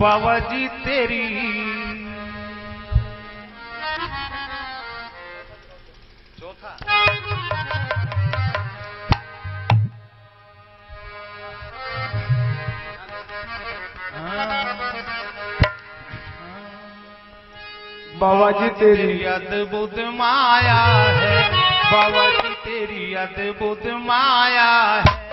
बाबा जी तेरी। चौथा। बाबा जी तेरी अद्भुत माया है। बाबा जी तेरी अद्भुत माया है।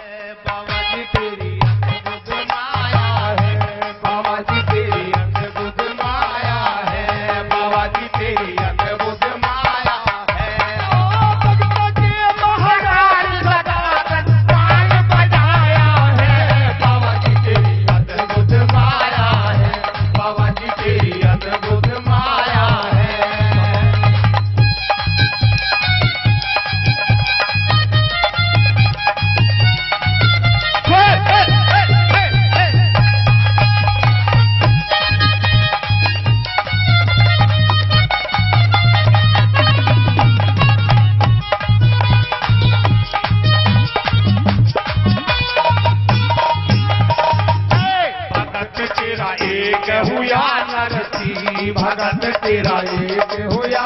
जगत तेरा एक होया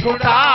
छुड़ा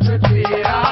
To prepare.